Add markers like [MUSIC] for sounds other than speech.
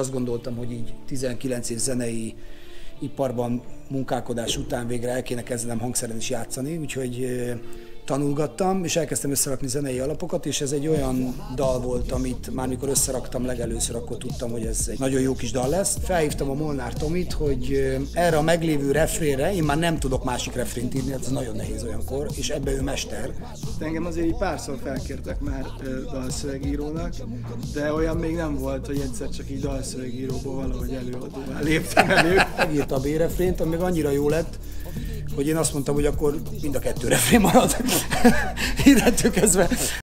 Azt gondoltam, hogy így 19 év zenei iparban munkálkodás után végre el kéne kezdenem hangszeren is játszani, úgyhogy tanulgattam, és elkezdtem összerakni zenei alapokat, és ez egy olyan dal volt, amit már mikor összeraktam legelőször, akkor tudtam, hogy ez egy nagyon jó kis dal lesz. Felhívtam a Molnár Tomit, hogy erre a meglévő refrénre, én már nem tudok másik refrént írni, ez nagyon nehéz olyankor, és ebbe ő mester. Engem azért egy párszor felkértek már dalszövegírónak, de olyan még nem volt, hogy egyszer csak így dalszövegíróból valahogy előadóvá léptem elő. Megírta a B-refrént, ami meg annyira jó lett, hogy én azt mondtam, hogy akkor mind a kettő refrén marad. [LAUGHS] Innentől kezdve